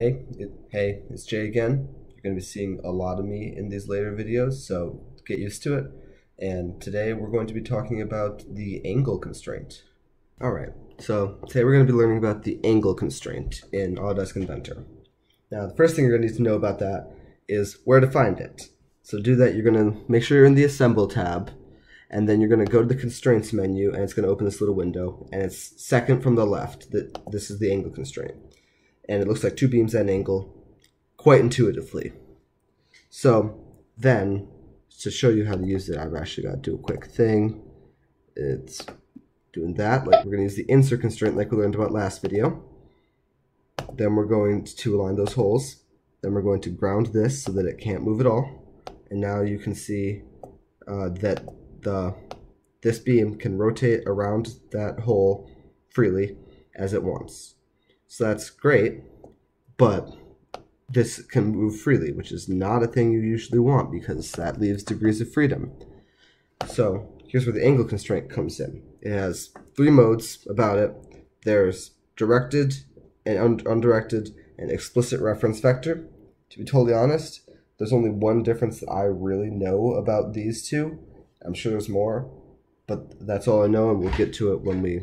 Hey, it, hey, it's Jay again. You're going to be seeing a lot of me in these later videos, so get used to it. And today we're going to be talking about the angle constraint. Alright, so today we're going to be learning about the angle constraint in Autodesk Inventor. Now, the first thing you're going to need to know about that is where to find it. So to do that, you're going to make sure you're in the Assemble tab, and then you're going to go to the Constraints menu, and it's going to open this little window, and it's second from the left. That This is the angle constraint and it looks like two beams at an angle quite intuitively. So then, to show you how to use it, I've actually got to do a quick thing. It's doing that, like we're going to use the insert constraint like we learned about last video. Then we're going to align those holes. Then we're going to ground this so that it can't move at all. And now you can see uh, that the this beam can rotate around that hole freely as it wants. So that's great, but this can move freely, which is not a thing you usually want because that leaves degrees of freedom. So here's where the angle constraint comes in. It has three modes about it. There's directed and un undirected and explicit reference vector. To be totally honest, there's only one difference that I really know about these two. I'm sure there's more, but that's all I know and we'll get to it when we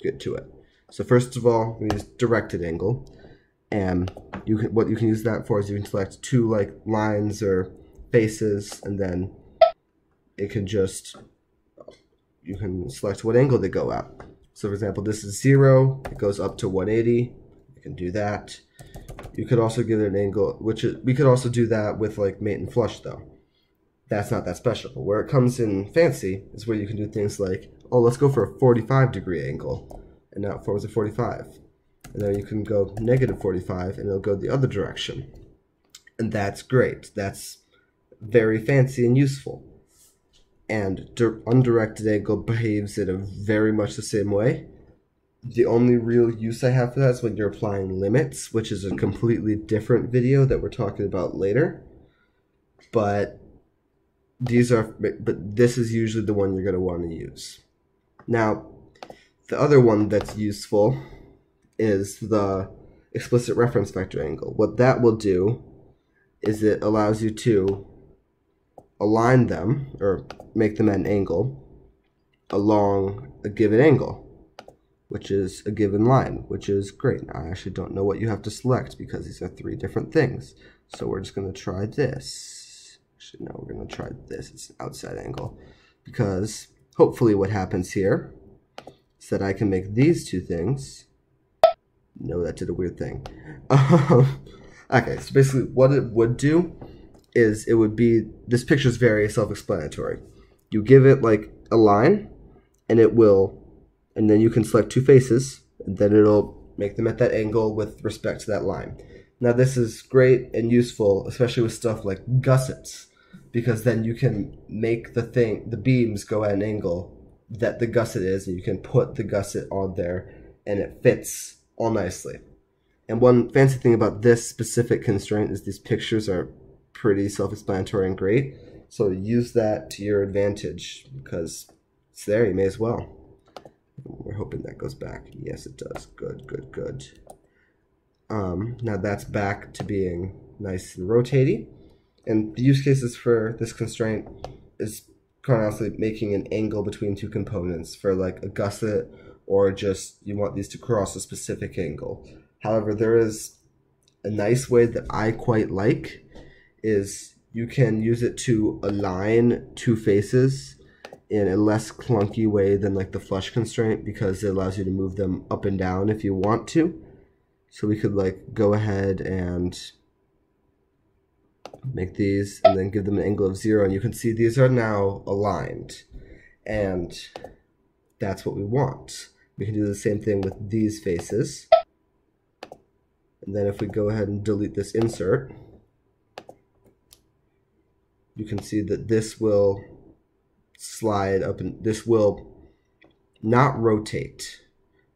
get to it. So first of all, we use directed angle. And you can, what you can use that for is you can select two like lines or faces and then it can just, you can select what angle they go at. So for example, this is zero, it goes up to 180, you can do that. You could also give it an angle, which is, we could also do that with like mate and flush though. That's not that special. Where it comes in fancy is where you can do things like, oh, let's go for a 45 degree angle and now forwards a 45. And then you can go negative 45 and it'll go the other direction. And that's great. That's very fancy and useful. And undirected angle behaves in a very much the same way. The only real use I have for that is when you're applying limits, which is a completely different video that we're talking about later. But these are, but this is usually the one you're going to want to use. Now, the other one that's useful is the explicit reference vector angle. What that will do is it allows you to align them or make them at an angle along a given angle, which is a given line, which is great. Now, I actually don't know what you have to select because these are three different things. So we're just going to try this. Actually, no, we're going to try this. It's an outside angle because hopefully what happens here so that I can make these two things. No, that did a weird thing. Um, okay, so basically what it would do is it would be, this picture is very self-explanatory. You give it like a line and it will, and then you can select two faces and then it'll make them at that angle with respect to that line. Now this is great and useful, especially with stuff like gussets, because then you can make the thing, the beams go at an angle that the gusset is, and you can put the gusset on there, and it fits all nicely. And one fancy thing about this specific constraint is these pictures are pretty self-explanatory and great. So use that to your advantage because it's there, you may as well. We're hoping that goes back. Yes, it does. Good, good, good. Um, now that's back to being nice and rotating. And the use cases for this constraint is honestly making an angle between two components for like a gusset or just you want these to cross a specific angle. However, there is a nice way that I quite like is you can use it to align two faces in a less clunky way than like the flush constraint because it allows you to move them up and down if you want to. So we could like go ahead and make these and then give them an angle of zero and you can see these are now aligned and that's what we want. We can do the same thing with these faces and then if we go ahead and delete this insert you can see that this will slide up and this will not rotate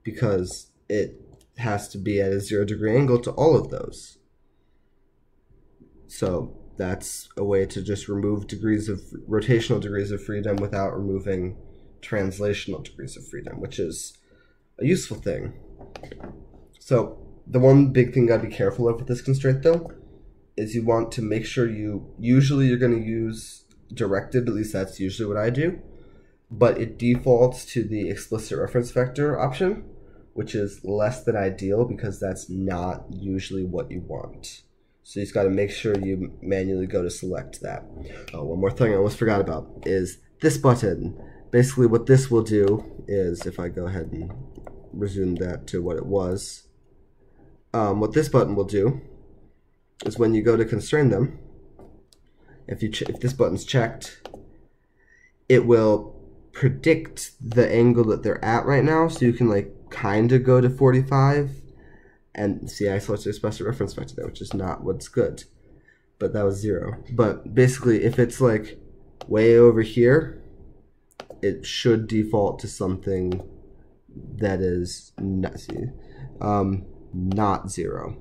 because it has to be at a zero degree angle to all of those. So that's a way to just remove degrees of rotational degrees of freedom without removing translational degrees of freedom, which is a useful thing. So the one big thing you gotta be careful of with this constraint though is you want to make sure you usually you're to use directed at least that's usually what i do but it defaults to the explicit reference vector option which is less than ideal because that's not usually what you want so you just got to make sure you manually go to select that. Oh one more thing i almost forgot about is this button. Basically what this will do is if i go ahead and resume that to what it was um, what this button will do is when you go to constrain them, if you if this button's checked, it will predict the angle that they're at right now, so you can like kind of go to 45 and see I selected explicit reference vector there, which is not what's good. But that was zero. But basically, if it's like way over here, it should default to something that is not, see, um, not zero.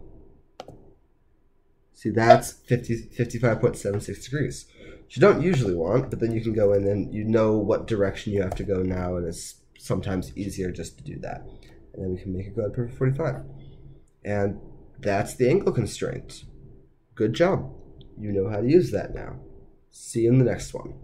See, that's 50, 55.76 degrees, which you don't usually want, but then you can go in and you know what direction you have to go now, and it's sometimes easier just to do that. And then we can make it go at perfect 45. And that's the angle constraint. Good job. You know how to use that now. See you in the next one.